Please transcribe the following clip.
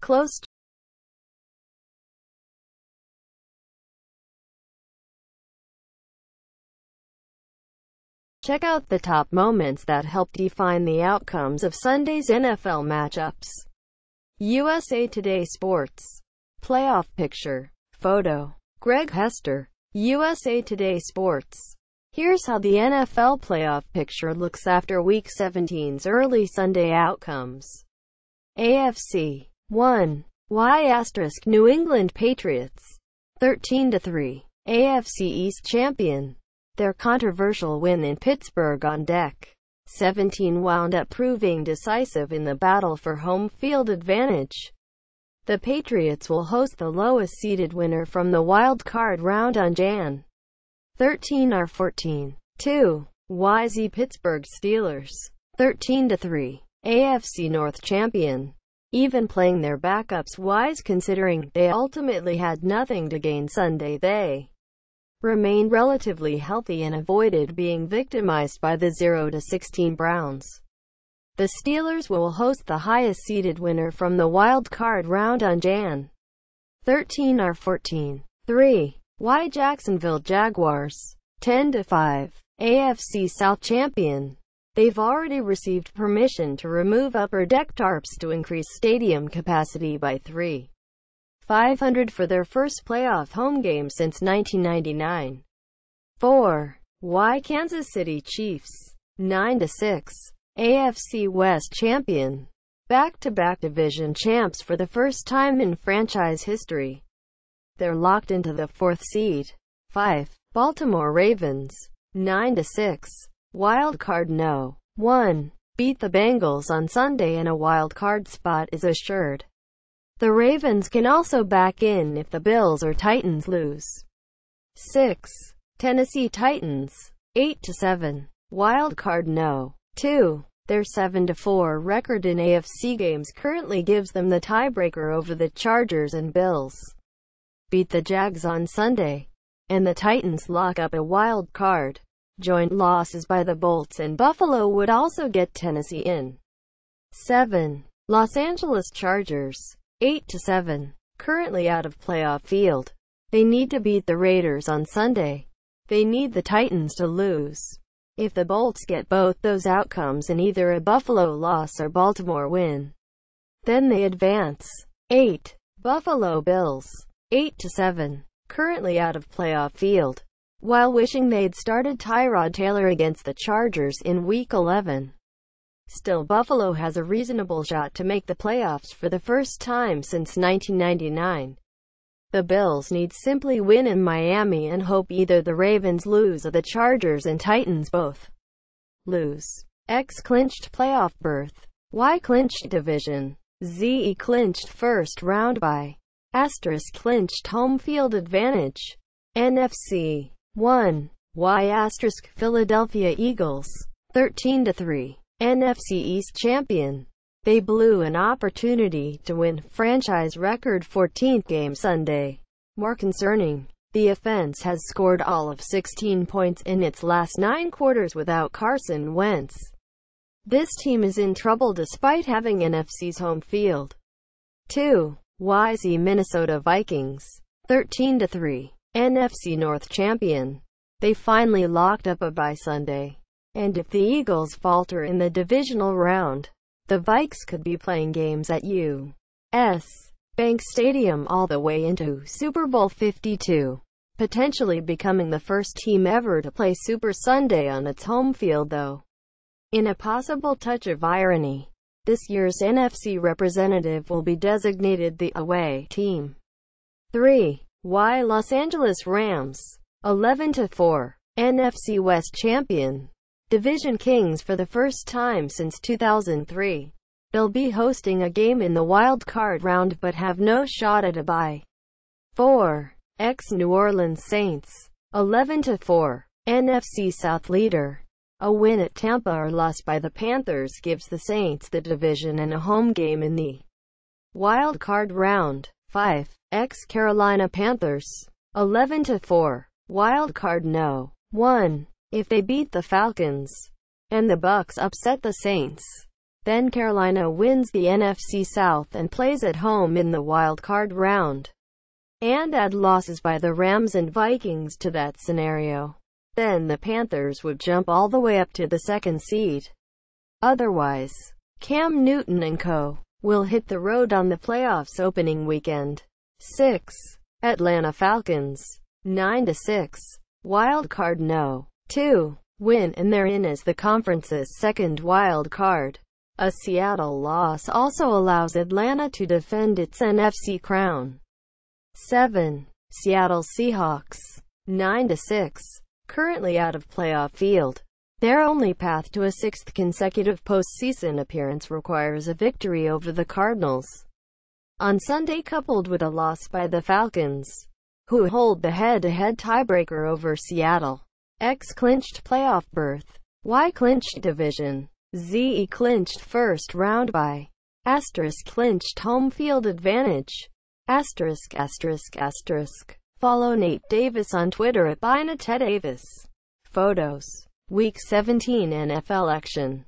Close Check out the top moments that helped define the outcomes of Sunday's NFL matchups. USA Today Sports. Playoff picture. Photo. Greg Hester. USA Today Sports. Here's how the NFL playoff picture looks after Week 17's early Sunday outcomes. AFC 1. Y asterisk New England Patriots. 13-3. AFC East champion. Their controversial win in Pittsburgh on deck 17 wound up proving decisive in the battle for home field advantage. The Patriots will host the lowest-seeded winner from the wild card round on Jan. 13 or 14. 2. YZ Pittsburgh Steelers. 13 to 3. AFC North champion. Even playing their backups wise considering they ultimately had nothing to gain Sunday they remained relatively healthy and avoided being victimized by the 0-16 Browns. The Steelers will host the highest-seeded winner from the wild card round on Jan. 13 or 14. 3. Y Jacksonville Jaguars. 10-5. AFC South champion. They've already received permission to remove upper deck tarps to increase stadium capacity by 3. 500 for their first playoff home game since 1999. 4. Why Kansas City Chiefs. 9-6. AFC West champion. Back-to-back -back division champs for the first time in franchise history. They're locked into the fourth seed. 5. Baltimore Ravens. 9-6. Wild card no. 1. Beat the Bengals on Sunday and a wild card spot is assured. The Ravens can also back in if the Bills or Titans lose. 6. Tennessee Titans. 8-7. Wild card no. 2. Their 7-4 record in AFC games currently gives them the tiebreaker over the Chargers and Bills. Beat the Jags on Sunday. And the Titans lock up a wild card. Joint losses by the Bolts and Buffalo would also get Tennessee in. 7. Los Angeles Chargers. 8 to 7. Currently out of playoff field. They need to beat the Raiders on Sunday. They need the Titans to lose. If the Bolts get both those outcomes in either a Buffalo loss or Baltimore win, then they advance. 8. Buffalo Bills. 8 to 7. Currently out of playoff field. While wishing they'd started Tyrod Taylor against the Chargers in Week 11. Still Buffalo has a reasonable shot to make the playoffs for the first time since 1999. The Bills need simply win in Miami and hope either the Ravens lose or the Chargers and Titans both lose. X clinched playoff berth. Y clinched division. Z clinched first round bye. Asterisk clinched home field advantage. NFC 1. Y asterisk Philadelphia Eagles. 13 to 3. NFC East champion. They blew an opportunity to win franchise record 14th game Sunday. More concerning, the offense has scored all of 16 points in its last nine quarters without Carson Wentz. This team is in trouble despite having NFC's home field. 2. YZ Minnesota Vikings. 13-3. NFC North champion. They finally locked up a bye Sunday. And if the Eagles falter in the divisional round, the Vikes could be playing games at U.S. Bank Stadium all the way into Super Bowl 52, potentially becoming the first team ever to play Super Sunday on its home field though. In a possible touch of irony, this year's NFC representative will be designated the away team. 3. Y Los Angeles Rams 11-4 NFC West champion Division Kings for the first time since 2003. They'll be hosting a game in the wild card round but have no shot at a bye. 4. Ex New Orleans Saints. 11-4. NFC South leader. A win at Tampa or loss by the Panthers gives the Saints the division and a home game in the wild card round. 5. Ex Carolina Panthers. 11-4. Wild card no. 1. If they beat the Falcons and the Bucs upset the Saints. Then Carolina wins the NFC South and plays at home in the wild card round. And add losses by the Rams and Vikings to that scenario. Then the Panthers would jump all the way up to the second seed. Otherwise, Cam Newton and co. will hit the road on the playoffs opening weekend. 6. Atlanta Falcons. 9 to 6. Wild card no. 2. Win and they're in as the conference's second wild card. A Seattle loss also allows Atlanta to defend its NFC crown. 7. Seattle Seahawks. 9 to 6. Currently out of playoff field. Their only path to a sixth consecutive postseason appearance requires a victory over the Cardinals on Sunday coupled with a loss bye the Falcons, who hold the head-to-head tiebreaker over Seattle. X clinched playoff berth. Y clinched division. Z clinched first round by. Asterisk clinched home field advantage. Asterisk asterisk asterisk. Follow Nate Davis on Twitter at Davis. Photos Week 17 NFL action